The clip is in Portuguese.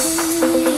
Música